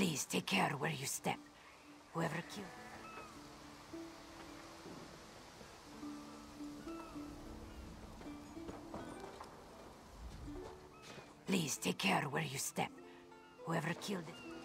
Please take care where you step. Whoever killed... Please take care where you step. Whoever killed it.